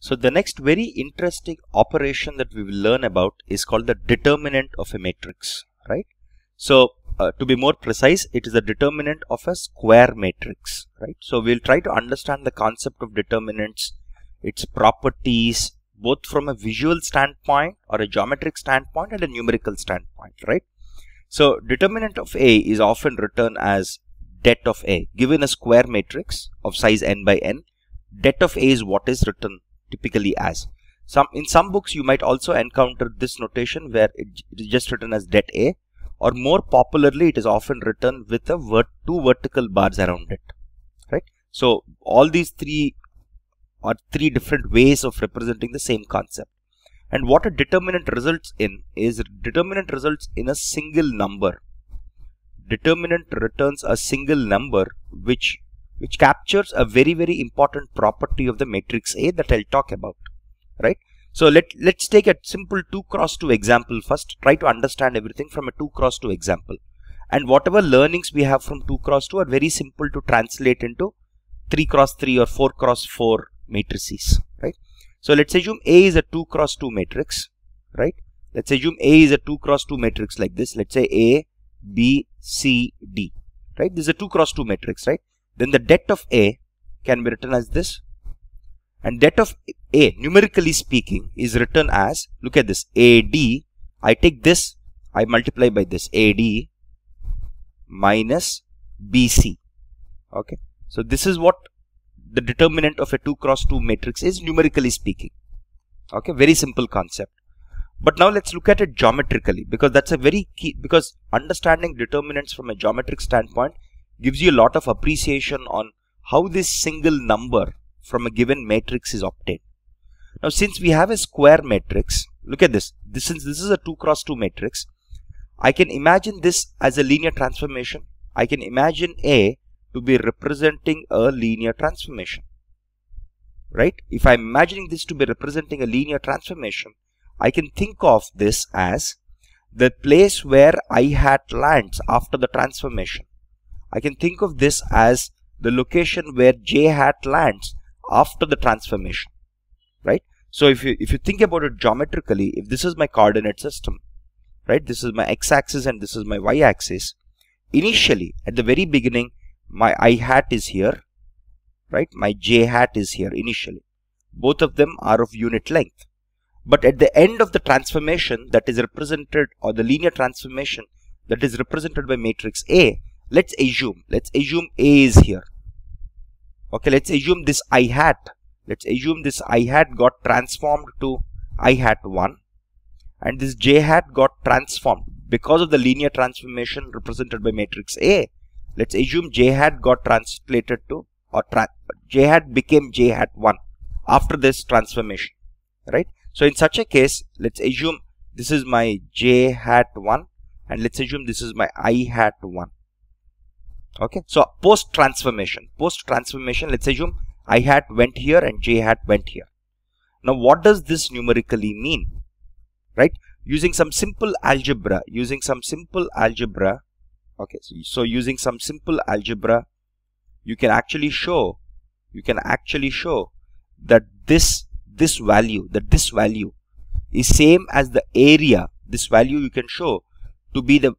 So the next very interesting operation that we will learn about is called the determinant of a matrix, right? So uh, to be more precise, it is the determinant of a square matrix, right? So we'll try to understand the concept of determinants, its properties, both from a visual standpoint or a geometric standpoint and a numerical standpoint, right? So determinant of A is often written as det of A. Given a square matrix of size n by n, det of A is what is written typically as. Some In some books you might also encounter this notation where it is just written as det A or more popularly it is often written with a vert two vertical bars around it. Right. So all these three are three different ways of representing the same concept. And what a determinant results in is determinant results in a single number. Determinant returns a single number which which captures a very very important property of the matrix A that I'll talk about right? So let let's take a simple 2 cross 2 example first. Try to understand everything from a 2 cross 2 example. And whatever learnings we have from 2 cross 2 are very simple to translate into 3 cross 3 or 4 cross 4 matrices right? So let's assume A is a 2 cross 2 matrix right? Let's assume A is a 2 cross 2 matrix like this. Let's say A B C D right? This is a 2 cross 2 matrix right then the det of A can be written as this. And det of A, numerically speaking, is written as, look at this, AD. I take this, I multiply by this, AD minus BC. Okay. So this is what the determinant of a 2 cross 2 matrix is, numerically speaking. Okay. Very simple concept. But now let's look at it geometrically because that's a very key, because understanding determinants from a geometric standpoint gives you a lot of appreciation on how this single number from a given matrix is obtained. Now since we have a square matrix, look at this. this since this is a 2 cross 2 matrix, I can imagine this as a linear transformation. I can imagine A to be representing a linear transformation. Right? If I'm imagining this to be representing a linear transformation, I can think of this as the place where I hat lands after the transformation. I can think of this as the location where j hat lands after the transformation, right? So if you if you think about it geometrically, if this is my coordinate system, right? This is my x-axis and this is my y-axis. Initially, at the very beginning, my i hat is here, right? My j hat is here initially. Both of them are of unit length. But at the end of the transformation that is represented or the linear transformation that is represented by matrix A, let's assume let's assume a is here. Okay let's assume this i hat let's assume this i hat got transformed to i hat 1 and this j hat got transformed because of the linear transformation represented by matrix a. Let's assume j hat got translated to or tra j hat became j hat 1 after this transformation right? So in such a case let's assume this is my j hat 1 and let's assume this is my i hat 1 okay. So post transformation post transformation let's assume i hat went here and j hat went here. Now what does this numerically mean? Right? Using some simple algebra using some simple algebra okay so, so using some simple algebra you can actually show you can actually show that this this value that this value is same as the area this value you can show to be the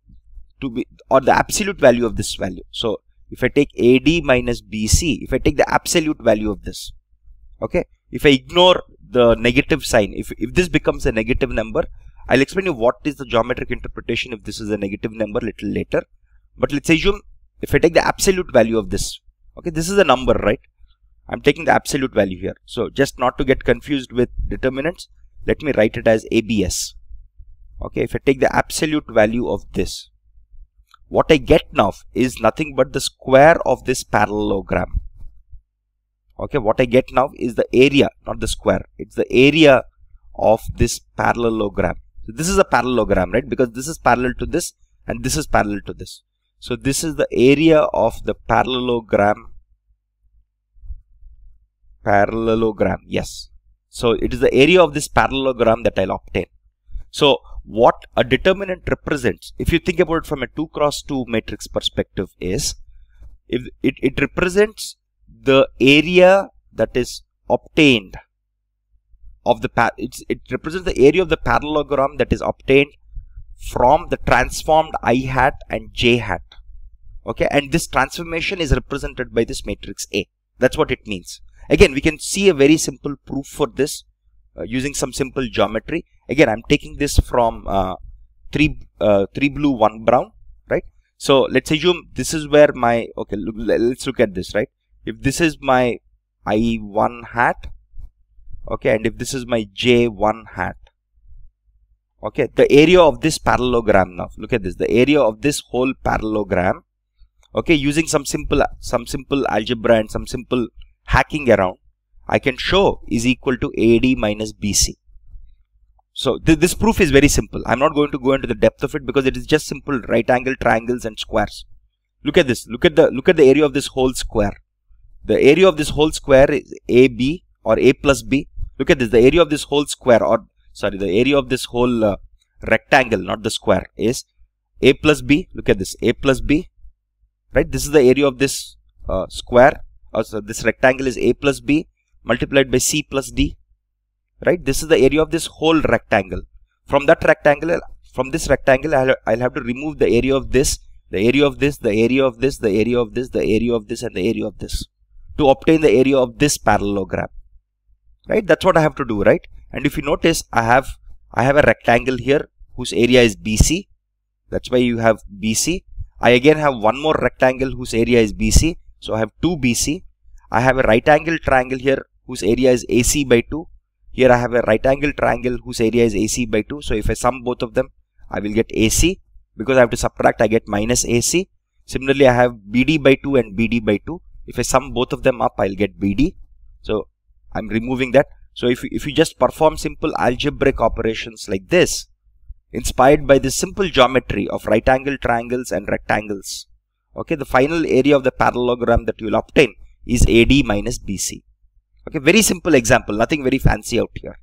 to be or the absolute value of this value. So if I take AD minus BC, if I take the absolute value of this, okay, if I ignore the negative sign, if, if this becomes a negative number, I'll explain you what is the geometric interpretation if this is a negative number little later. But let's assume if I take the absolute value of this, okay, this is a number, right? I'm taking the absolute value here. So just not to get confused with determinants, let me write it as ABS. Okay, if I take the absolute value of this, what I get now is nothing but the square of this parallelogram. Okay, what I get now is the area, not the square. It's the area of this parallelogram. So this is a parallelogram, right? Because this is parallel to this and this is parallel to this. So this is the area of the parallelogram. Parallelogram, yes. So it is the area of this parallelogram that I'll obtain. So what a determinant represents, if you think about it from a 2 cross 2 matrix perspective is, if it, it represents the area that is obtained of the it represents the area of the parallelogram that is obtained from the transformed i hat and j hat okay? And this transformation is represented by this matrix a. That's what it means. Again we can see a very simple proof for this uh, using some simple geometry again i'm taking this from uh, 3 uh, 3Blue1Brown right? So let's assume this is where my okay look, let's look at this right? If this is my i1 hat okay and if this is my j1 hat okay the area of this parallelogram now look at this the area of this whole parallelogram okay using some simple some simple algebra and some simple hacking around I can show is equal to AD minus BC so th this proof is very simple. I'm not going to go into the depth of it because it is just simple right angle triangles and squares. Look at this. Look at the look at the area of this whole square. The area of this whole square is AB or A plus B. Look at this. The area of this whole square or sorry the area of this whole uh, rectangle not the square is a plus b. Look at this. A plus b. Right? This is the area of this uh, square. Uh, so this rectangle is a plus b multiplied by c plus d right? This is the area of this whole rectangle. From that rectangle from this rectangle I'll, I'll have to remove the area of this the area of this the area of this the area of this the area of this and the area of this to obtain the area of this parallelogram right? That's what I have to do right? And if you notice I have I have a rectangle here whose area is BC that's why you have BC I again have one more rectangle whose area is BC so I have 2 BC I have a right angle triangle here whose area is AC by 2 here I have a right angle triangle whose area is AC by 2 so if I sum both of them I will get AC because I have to subtract I get minus AC similarly I have BD by 2 and BD by 2 if I sum both of them up I'll get BD so I'm removing that. So if you, if you just perform simple algebraic operations like this, inspired by the simple geometry of right angle triangles and rectangles, okay, the final area of the parallelogram that you will obtain is AD minus BC. Okay, very simple example, nothing very fancy out here.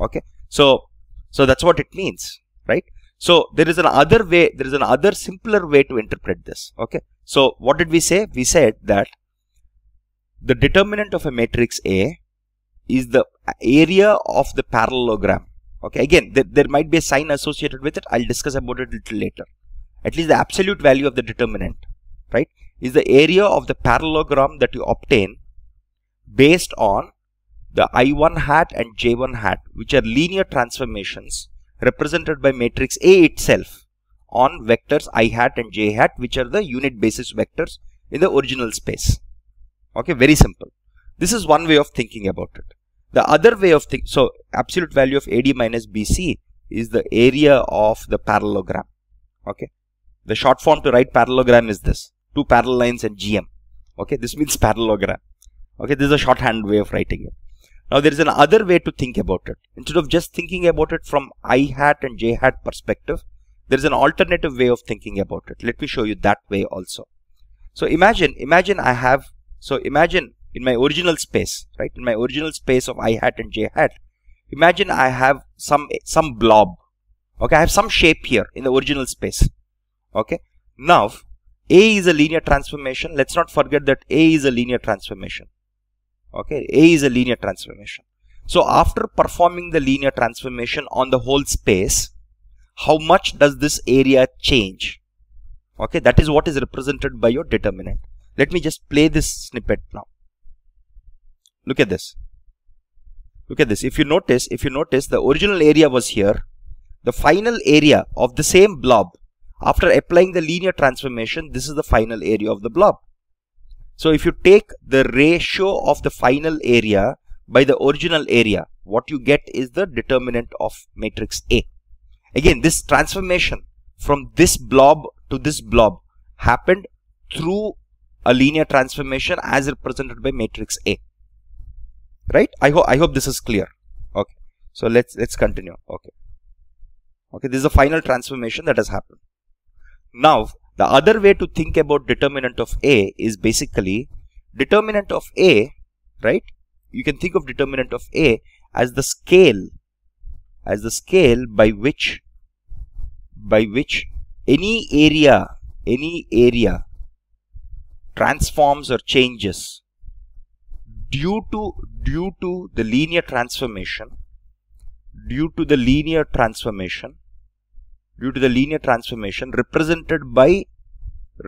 Okay, so so that's what it means, right? So there is another way, there is another simpler way to interpret this. Okay, so what did we say? We said that the determinant of a matrix A is the area of the parallelogram. Okay, again, there, there might be a sign associated with it. I'll discuss about it a little later. At least the absolute value of the determinant, right, is the area of the parallelogram that you obtain based on the I1 hat and J1 hat, which are linear transformations represented by matrix A itself on vectors I hat and J hat, which are the unit basis vectors in the original space. Okay, very simple. This is one way of thinking about it. The other way of thinking, so absolute value of AD minus BC is the area of the parallelogram. Okay. The short form to write parallelogram is this. Two parallel lines and GM. Okay. This means parallelogram. Okay. This is a shorthand way of writing it. Now there is another way to think about it. Instead of just thinking about it from I hat and J hat perspective, there is an alternative way of thinking about it. Let me show you that way also. So imagine, imagine I have, so imagine in my original space, right? In my original space of i hat and j hat, imagine I have some some blob. Okay, I have some shape here in the original space. Okay. Now, A is a linear transformation. Let's not forget that A is a linear transformation. Okay, A is a linear transformation. So after performing the linear transformation on the whole space, how much does this area change? Okay, that is what is represented by your determinant. Let me just play this snippet now. Look at this. Look at this. If you notice, if you notice, the original area was here. The final area of the same blob, after applying the linear transformation, this is the final area of the blob. So if you take the ratio of the final area by the original area, what you get is the determinant of matrix A. Again, this transformation from this blob to this blob happened through a linear transformation as represented by matrix A. Right? I hope i hope this is clear. Okay. So let's let's continue. Okay. Okay this is the final transformation that has happened. Now the other way to think about determinant of a is basically determinant of a right? You can think of determinant of a as the scale as the scale by which by which any area any area transforms or changes due to due to the linear transformation due to the linear transformation due to the linear transformation represented by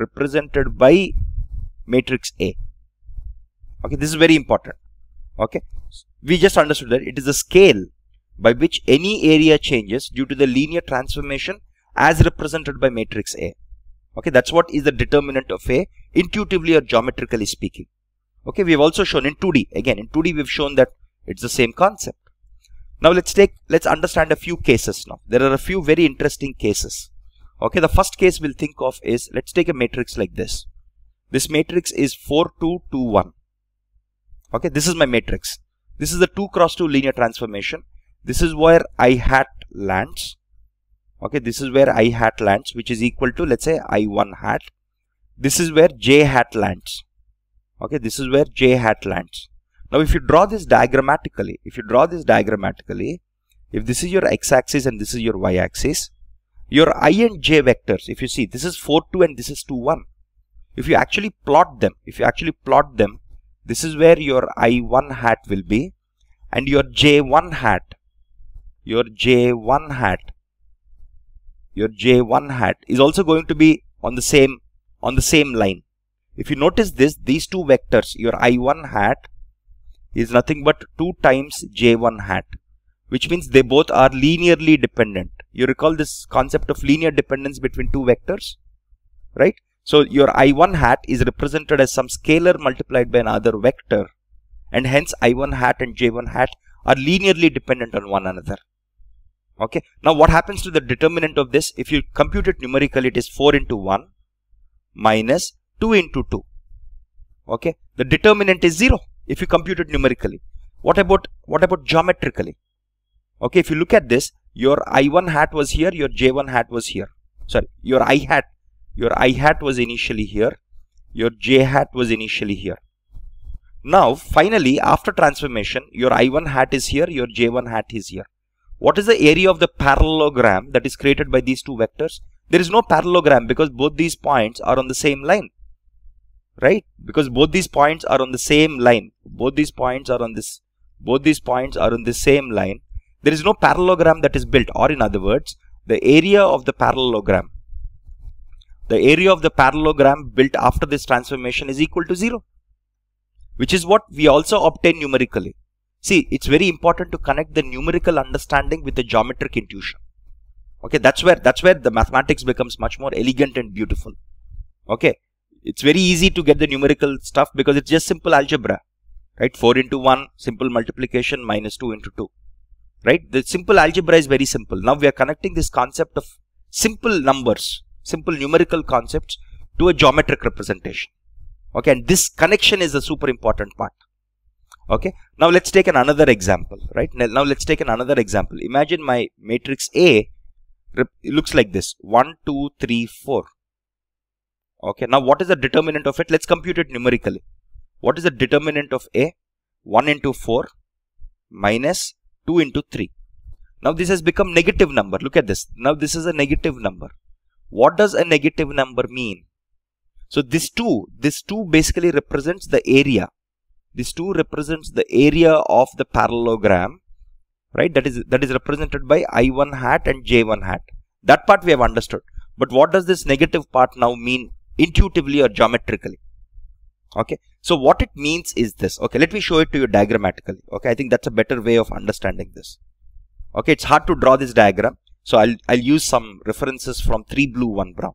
represented by matrix A. Okay, this is very important. Okay, we just understood that it is the scale by which any area changes due to the linear transformation as represented by matrix A. Okay, that's what is the determinant of A intuitively or geometrically speaking. Okay, we have also shown in 2D. Again, in 2D we've shown that it's the same concept. Now let's take, let's understand a few cases now. There are a few very interesting cases. Okay, the first case we'll think of is, let's take a matrix like this. This matrix is 4, 2, 2, 1. Okay, this is my matrix. This is the 2 cross 2 linear transformation. This is where i hat lands. Okay, this is where i hat lands, which is equal to, let's say, i1 hat. This is where j hat lands. Okay, this is where j hat lands. Now, if you draw this diagrammatically, if you draw this diagrammatically, if this is your x-axis and this is your y-axis, your i and j vectors, if you see, this is 4, 2 and this is 2, 1. If you actually plot them, if you actually plot them, this is where your i1 hat will be and your j1 hat, your j1 hat, your j1 hat is also going to be on the same, on the same line. If you notice this, these two vectors, your i1 hat is nothing but 2 times j1 hat which means they both are linearly dependent. You recall this concept of linear dependence between two vectors, right? So your i1 hat is represented as some scalar multiplied by another vector and hence i1 hat and j1 hat are linearly dependent on one another. Okay. Now what happens to the determinant of this? If you compute it numerically, it is 4 into 1 minus 2 into 2. Okay. The determinant is 0 if you compute it numerically. What about what about geometrically? Okay, if you look at this, your i1 hat was here, your j1 hat was here. Sorry, your i hat, your i hat was initially here, your j hat was initially here. Now, finally, after transformation, your i1 hat is here, your j1 hat is here. What is the area of the parallelogram that is created by these two vectors? There is no parallelogram because both these points are on the same line right? Because both these points are on the same line. Both these points are on this both these points are on the same line. There is no parallelogram that is built. Or in other words the area of the parallelogram the area of the parallelogram built after this transformation is equal to 0 which is what we also obtain numerically. See it's very important to connect the numerical understanding with the geometric intuition. Okay that's where that's where the mathematics becomes much more elegant and beautiful. Okay it's very easy to get the numerical stuff because it's just simple algebra right? 4 into 1 simple multiplication minus 2 into 2 right? The simple algebra is very simple. Now we are connecting this concept of simple numbers simple numerical concepts to a geometric representation. Okay and this connection is the super important part. Okay now let's take an another example right? Now let's take an another example. Imagine my matrix a looks like this. 1 2 3 4 Okay, now what is the determinant of it? Let's compute it numerically. What is the determinant of A? 1 into 4 minus 2 into 3. Now this has become negative number. Look at this. Now this is a negative number. What does a negative number mean? So this 2, this 2 basically represents the area. This 2 represents the area of the parallelogram, right? That is that is represented by I1 hat and J1 hat. That part we have understood. But what does this negative part now mean intuitively or geometrically. Okay? So what it means is this. Okay let me show it to you diagrammatically. Okay i think that's a better way of understanding this. Okay it's hard to draw this diagram. So i'll i'll use some references from 3Blue1Brown.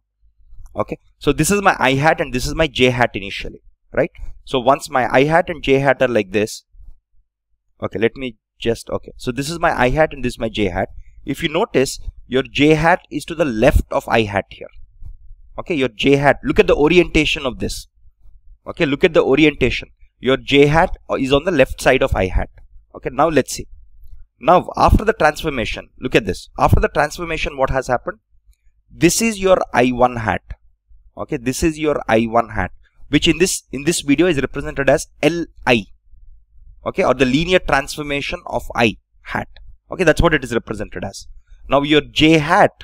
Okay? So this is my i hat and this is my j hat initially right? So once my i hat and j hat are like this okay let me just okay. So this is my i hat and this is my j hat if you notice your j hat is to the left of i hat here okay your j hat look at the orientation of this. Okay look at the orientation. Your j hat is on the left side of i hat okay now let's see. Now after the transformation look at this. After the transformation what has happened? This is your i1 hat. Okay this is your i1 hat which in this in this video is represented as li okay or the linear transformation of i hat. Okay that's what it is represented as. Now your j hat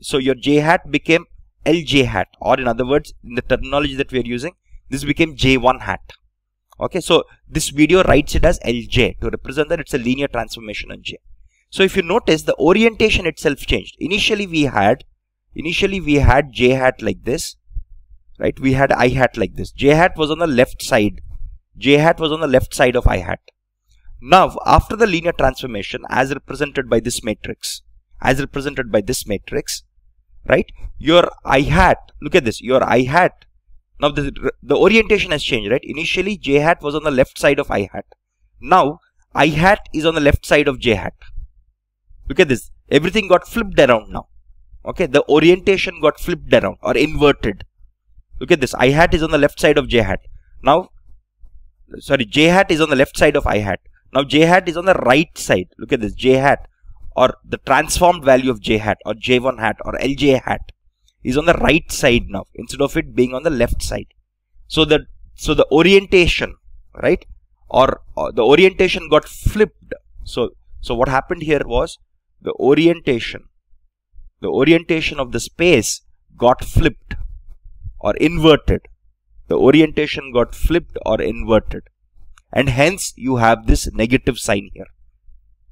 so your j hat became LJ hat or in other words in the terminology that we are using this became J1 hat okay so this video writes it as LJ to represent that it's a linear transformation on J So if you notice the orientation itself changed. Initially we had, initially we had j hat like this, right? We had i hat like this. j hat was on the left side. j hat was on the left side of i hat. Now after the linear transformation as represented by this matrix, as represented by this matrix, right? Your i hat, look at this, your i hat. Now the, the orientation has changed, right? Initially j hat was on the left side of i hat. Now i hat is on the left side of j hat. Look at this. Everything got flipped around now. Okay, the orientation got flipped around or inverted. Look at this. i hat is on the left side of j hat. Now, sorry, j hat is on the left side of i hat. Now j hat is on the right side. Look at this. j hat or the transformed value of j hat or j1 hat or lj hat is on the right side now instead of it being on the left side. So the so the orientation, right, or, or the orientation got flipped. So so what happened here was the orientation, the orientation of the space got flipped or inverted. The orientation got flipped or inverted, and hence you have this negative sign here.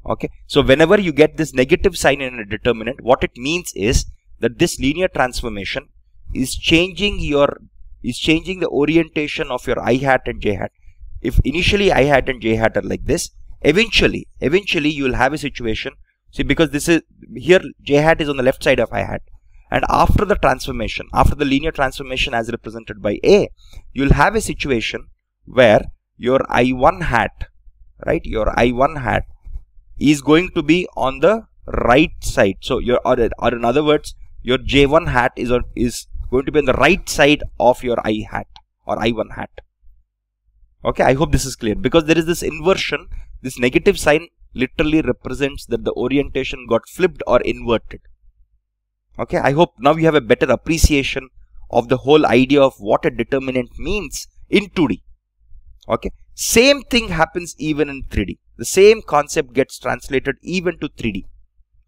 Okay, so whenever you get this negative sign in a determinant, what it means is that this linear transformation is changing your is changing the orientation of your i hat and j hat. If initially i hat and j hat are like this, eventually, eventually you will have a situation. See, because this is here j hat is on the left side of i hat, and after the transformation, after the linear transformation as represented by a, you will have a situation where your i1 hat, right, your i1 hat is going to be on the right side. So your or, or in other words, your J1 hat is, on, is going to be on the right side of your I hat or I1 hat. Okay, I hope this is clear because there is this inversion. This negative sign literally represents that the orientation got flipped or inverted. Okay, I hope now you have a better appreciation of the whole idea of what a determinant means in 2D. Okay, same thing happens even in 3D. The same concept gets translated even to 3D.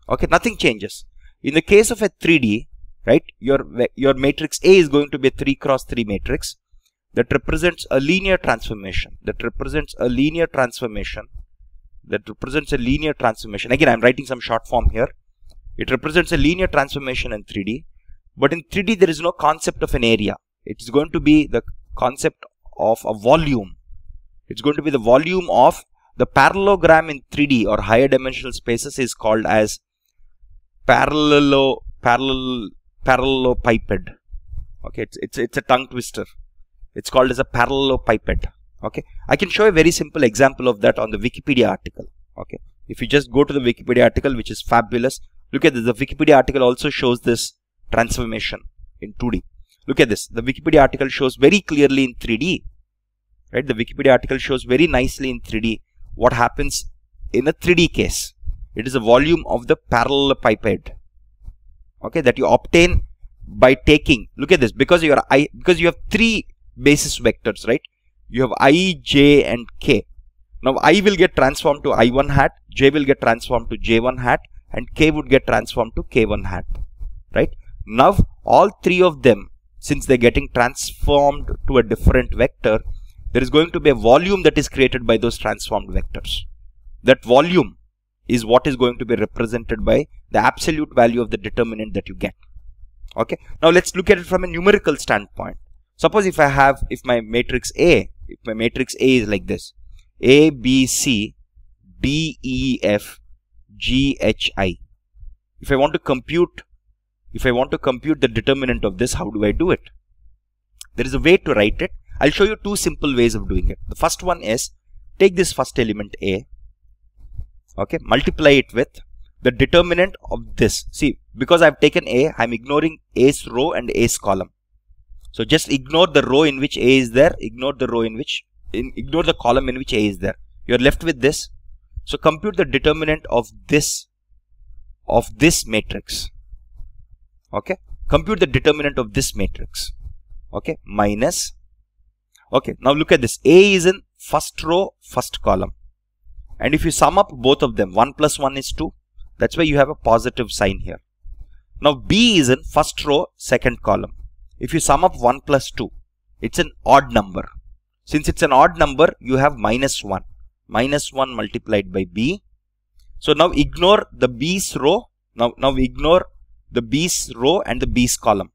Okay, nothing changes. In the case of a 3D, right, your, your matrix A is going to be a 3 cross 3 matrix that represents a linear transformation, that represents a linear transformation, that represents a linear transformation. Again, I'm writing some short form here. It represents a linear transformation in 3D, but in 3D there is no concept of an area. It's going to be the concept of a volume. It's going to be the volume of the parallelogram in 3D or higher dimensional spaces is called as parallelo parallel parallelepiped okay it's it's it's a tongue twister. It's called as a parallelepiped okay i can show a very simple example of that on the wikipedia article. Okay if you just go to the wikipedia article which is fabulous look at this. The wikipedia article also shows this transformation in 2d look at this. The wikipedia article shows very clearly in 3d right? The wikipedia article shows very nicely in 3d what happens in a 3d case. It is a volume of the parallelepiped okay that you obtain by taking. Look at this. Because you are i because you have three basis vectors right? You have i j and k. Now i will get transformed to i1 hat j will get transformed to j1 hat and k would get transformed to k1 hat right? Now all three of them since they're getting transformed to a different vector there is going to be a volume that is created by those transformed vectors that volume is what is going to be represented by the absolute value of the determinant that you get. Okay. Now let's look at it from a numerical standpoint. Suppose if I have, if my matrix A, if my matrix A is like this, A, B, C, D, E, F, G, H, I. If I want to compute, if I want to compute the determinant of this, how do I do it? There is a way to write it. I'll show you two simple ways of doing it. The first one is take this first element A okay multiply it with the determinant of this. See because I've taken A I'm ignoring A's row and A's column. So just ignore the row in which A is there ignore the row in which in, ignore the column in which A is there. You're left with this. So compute the determinant of this of this matrix okay? Compute the determinant of this matrix okay minus okay now look at this A is in first row first column and if you sum up both of them, 1 plus 1 is 2. That's why you have a positive sign here. Now B is in first row, second column. If you sum up 1 plus 2, it's an odd number. Since it's an odd number, you have minus 1. Minus 1 multiplied by B. So now ignore the B's row. Now, now ignore the B's row and the B's column.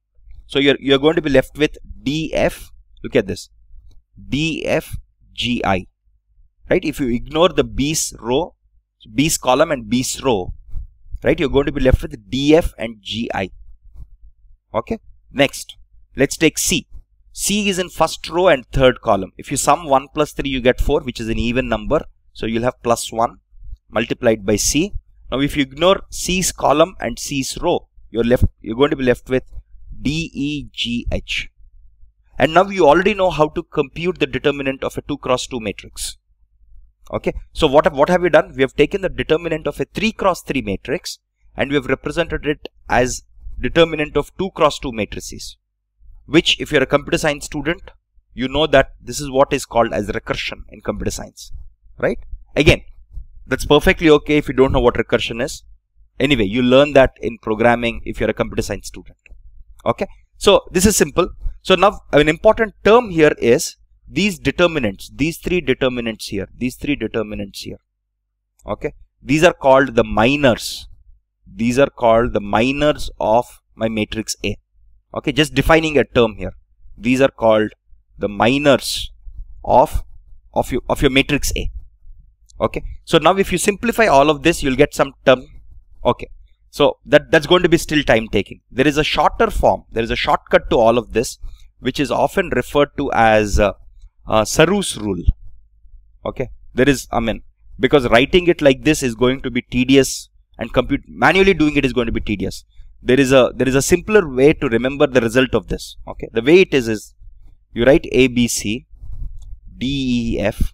So you're, you're going to be left with DF. Look at this. DFGI. Right? If you ignore the B's row, B's column and B's row, right? You're going to be left with DF and GI. Okay. Next, let's take C. C is in first row and third column. If you sum 1 plus 3, you get 4, which is an even number. So you'll have plus 1 multiplied by C. Now if you ignore C's column and C's row, you're left you're going to be left with D, E, G, H. And now you already know how to compute the determinant of a 2 cross 2 matrix. Okay, so what have, what have we done? We have taken the determinant of a 3 cross 3 matrix and we have represented it as determinant of 2 cross 2 matrices. Which if you're a computer science student, you know that this is what is called as recursion in computer science. Right? Again, that's perfectly okay if you don't know what recursion is. Anyway, you learn that in programming if you're a computer science student. Okay. So this is simple. So now an important term here is these determinants, these three determinants here, these three determinants here. Okay. These are called the minors. These are called the minors of my matrix A. Okay. Just defining a term here. These are called the minors of, of, your, of your matrix A okay so now if you simplify all of this you'll get some term okay so that that's going to be still time taking there is a shorter form. There is a shortcut to all of this which is often referred to as uh, uh, Sarrus rule. Okay? There is I mean because writing it like this is going to be tedious and compute manually doing it is going to be tedious. There is a there is a simpler way to remember the result of this. Okay? The way it is is you write a b c d e f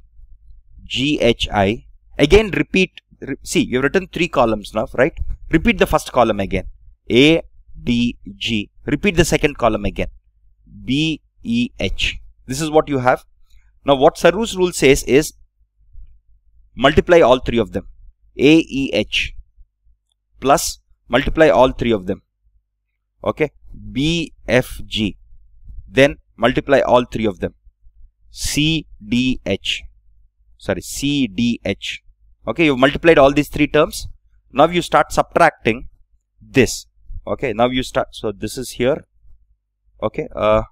GHI. Again repeat, re see you've written three columns now, right? Repeat the first column again. A, D, G. Repeat the second column again. B, E, H. This is what you have. Now what Sarrus rule says is multiply all three of them. A, E, H plus multiply all three of them. Okay. B, F, G. Then multiply all three of them. C, D, H sorry C D H okay you've multiplied all these three terms now you start subtracting this. Okay now you start so this is here. Okay uh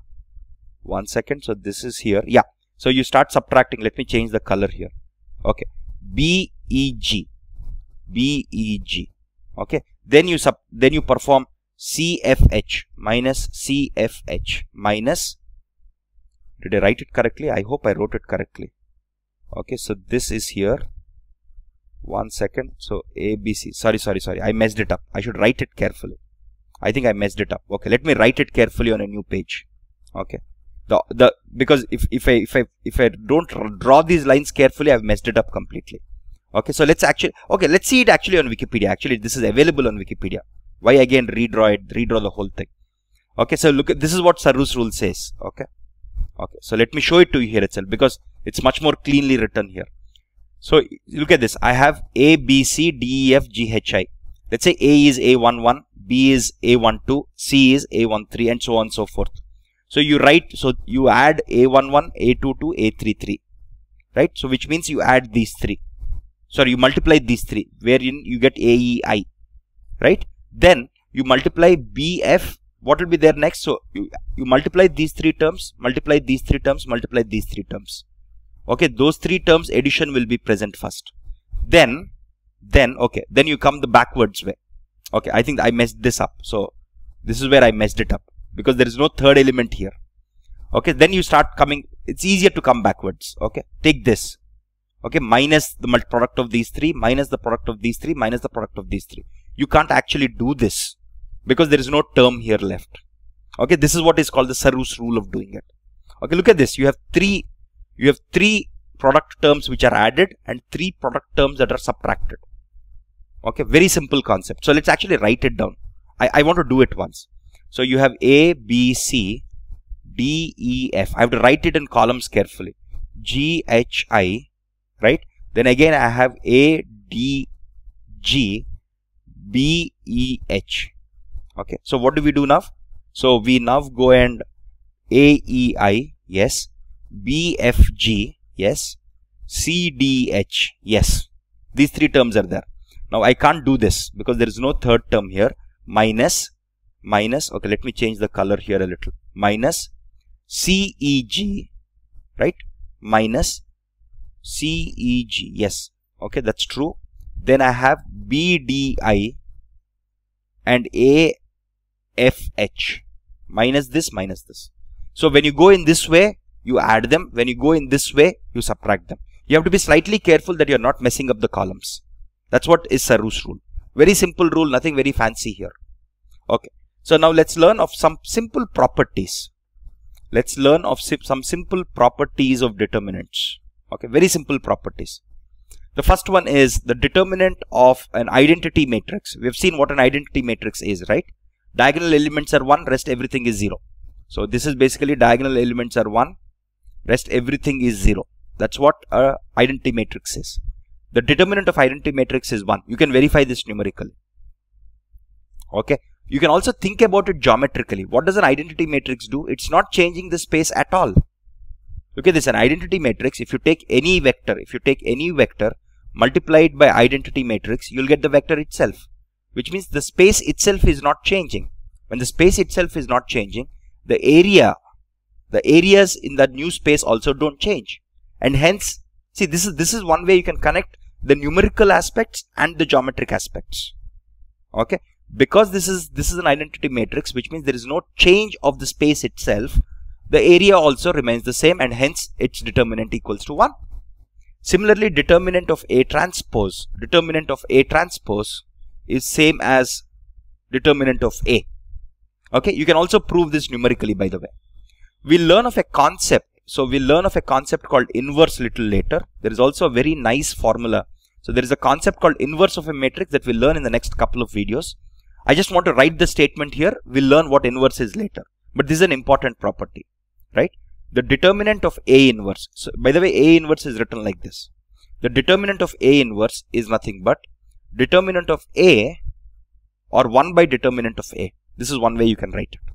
one second so this is here. Yeah so you start subtracting. Let me change the color here. Okay B E G B E G. Okay then you sub then you perform C F H minus C F H minus did I write it correctly? I hope I wrote it correctly. Okay so this is here one second. So abc sorry sorry sorry. I messed it up. I should write it carefully. I think i messed it up. Okay let me write it carefully on a new page. Okay. The the because if if i if i if i don't draw these lines carefully i've messed it up completely. Okay so let's actually okay let's see it actually on wikipedia. Actually this is available on wikipedia. Why again redraw it redraw the whole thing? Okay so look at this is what Sarrus rule says. Okay. Okay so let me show it to you here itself because it's much more cleanly written here so look at this. I have a b c d e f g h i. Let's say a is a11 b is a12 c is a13 and so on and so forth. So you write so you add a11 a22 a33 right? So which means you add these three. Sorry you multiply these three wherein you get aei right? Then you multiply bf what will be there next? So you, you multiply these three terms multiply these three terms multiply these three terms okay those three terms addition will be present first. Then then okay then you come the backwards way. Okay i think i messed this up. So this is where i messed it up because there is no third element here. Okay then you start coming it's easier to come backwards. Okay take this. Okay minus the product of these three minus the product of these three minus the product of these three. You can't actually do this because there is no term here left. Okay, this is what is called the Sarrus rule of doing it. Okay, look at this. You have three, you have three product terms which are added and three product terms that are subtracted. Okay, very simple concept. So let's actually write it down. I, I want to do it once. So you have A, B, C, D, E, F. I have to write it in columns carefully. G, H, I, right? Then again I have A, D, G, B, E, H okay so what do we do now so we now go and aei yes bfg yes cdh yes these three terms are there Now I can't do this because there is no third term here. Minus, minus, okay, let me change the color here a little. Minus CEG, right? Minus CEG, yes. Okay, that's true. Then I have BDI and AFH minus this minus this. So when you go in this way, you add them. When you go in this way, you subtract them. You have to be slightly careful that you're not messing up the columns. That's what is Sarrus rule. Very simple rule, nothing very fancy here. Okay. So now let's learn of some simple properties. Let's learn of some simple properties of determinants. Okay, very simple properties. The first one is the determinant of an identity matrix. We've seen what an identity matrix is, right? Diagonal elements are 1, rest everything is 0. So this is basically diagonal elements are 1, rest everything is 0. That's what a identity matrix is. The determinant of identity matrix is 1. You can verify this numerically. Okay. You can also think about it geometrically. What does an identity matrix do? It's not changing the space at all. Look at this, an identity matrix. If you take any vector, if you take any vector multiplied by identity matrix, you'll get the vector itself. Which means the space itself is not changing. When the space itself is not changing, the area, the areas in that new space also don't change. And hence, see this is this is one way you can connect the numerical aspects and the geometric aspects. Okay? Because this is this is an identity matrix which means there is no change of the space itself the area also remains the same and hence its determinant equals to 1 similarly determinant of a transpose determinant of a transpose is same as determinant of a. Okay? You can also prove this numerically by the way we'll learn of a concept so we'll learn of a concept called inverse little later there is also a very nice formula so there is a concept called inverse of a matrix that we'll learn in the next couple of videos I just want to write the statement here. We'll learn what inverse is later. But this is an important property, right? The determinant of A inverse. So, by the way, A inverse is written like this. The determinant of A inverse is nothing but determinant of A or 1 by determinant of A. This is one way you can write it.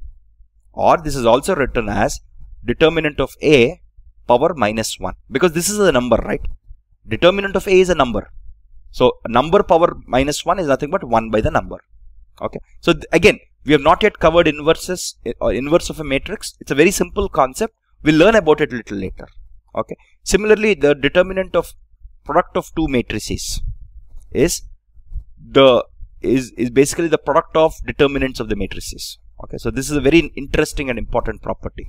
Or this is also written as determinant of A power minus 1 because this is a number, right? Determinant of A is a number. So, number power minus 1 is nothing but 1 by the number. Okay? So again we have not yet covered inverses eh, or inverse of a matrix. It's a very simple concept. We'll learn about it a little later. Okay? Similarly the determinant of product of two matrices is the is is basically the product of determinants of the matrices okay so this is a very interesting and important property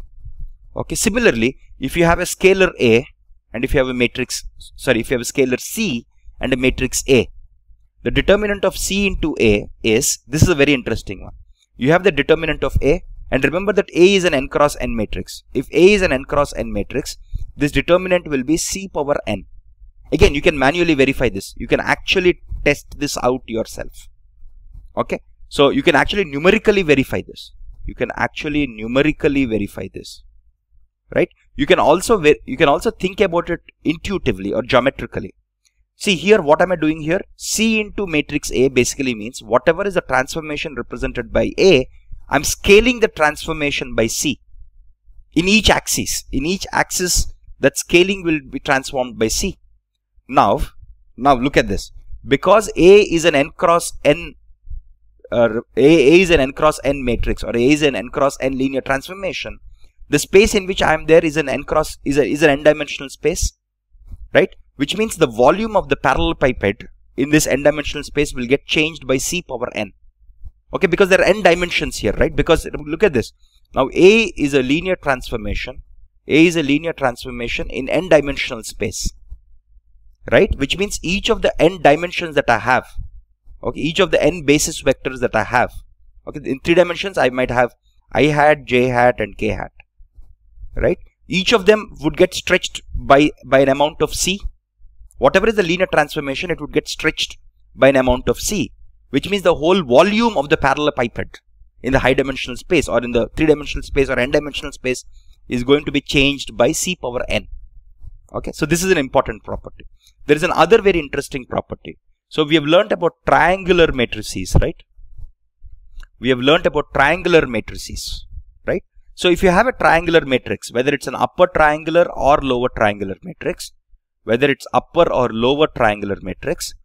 okay similarly if you have a scalar a and if you have a matrix sorry if you have a scalar c and a matrix a the determinant of C into A is, this is a very interesting one. You have the determinant of A and remember that A is an n cross n matrix. If A is an n cross n matrix, this determinant will be C power n. Again, you can manually verify this. You can actually test this out yourself. Okay. So you can actually numerically verify this. You can actually numerically verify this. Right. You can also, you can also think about it intuitively or geometrically. See here, what am I doing here? C into matrix A basically means whatever is the transformation represented by A, I'm scaling the transformation by C in each axis. In each axis, that scaling will be transformed by C. Now, now look at this. Because A is an n cross n, uh, A, A is an n cross n matrix or A is an n cross n linear transformation. The space in which I am there is an n cross is a is an n dimensional space, right? which means the volume of the parallelepiped in this n dimensional space will get changed by c power n. Okay because there are n dimensions here right? Because look at this. Now a is a linear transformation. A is a linear transformation in n dimensional space right? Which means each of the n dimensions that i have okay each of the n basis vectors that i have okay in three dimensions i might have i hat j hat and k hat right each of them would get stretched by by an amount of c whatever is the linear transformation, it would get stretched by an amount of c, which means the whole volume of the parallelepiped in the high dimensional space or in the three dimensional space or n dimensional space is going to be changed by c power n. Okay, so this is an important property. There is another very interesting property. So we have learned about triangular matrices, right? We have learned about triangular matrices, right? So if you have a triangular matrix, whether it's an upper triangular or lower triangular matrix, whether it's upper or lower triangular matrix,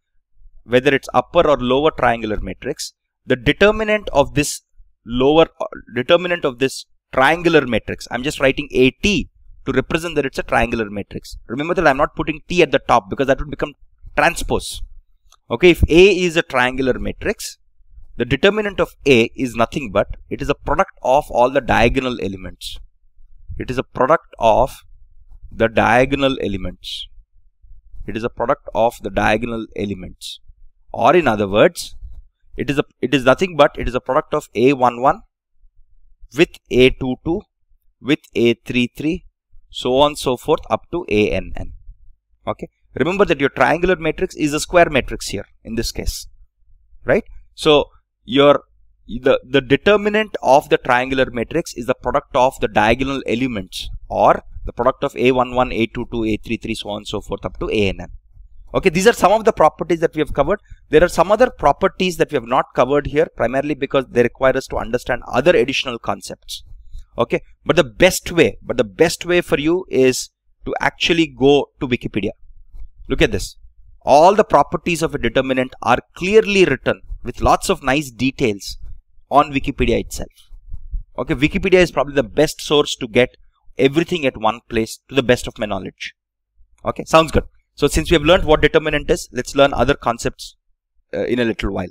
whether it's upper or lower triangular matrix, the determinant of this lower uh, determinant of this triangular matrix, I'm just writing AT to represent that it's a triangular matrix. Remember that I'm not putting T at the top because that would become transpose. Okay, if A is a triangular matrix, the determinant of A is nothing but it is a product of all the diagonal elements. It is a product of the diagonal elements. It is a product of the diagonal elements. Or in other words, it is a it is nothing but it is a product of A11 with A22 with A33 so on so forth up to ANN. Okay. Remember that your triangular matrix is a square matrix here in this case. Right. So your the, the determinant of the triangular matrix is the product of the diagonal elements or the product of A11, A22, A33, so on and so forth up to ANN. Okay, these are some of the properties that we have covered. There are some other properties that we have not covered here primarily because they require us to understand other additional concepts. Okay, but the best way, but the best way for you is to actually go to Wikipedia. Look at this. All the properties of a determinant are clearly written with lots of nice details on Wikipedia itself. Okay, Wikipedia is probably the best source to get everything at one place to the best of my knowledge. Okay, sounds good. So since we have learned what determinant is, let's learn other concepts uh, in a little while.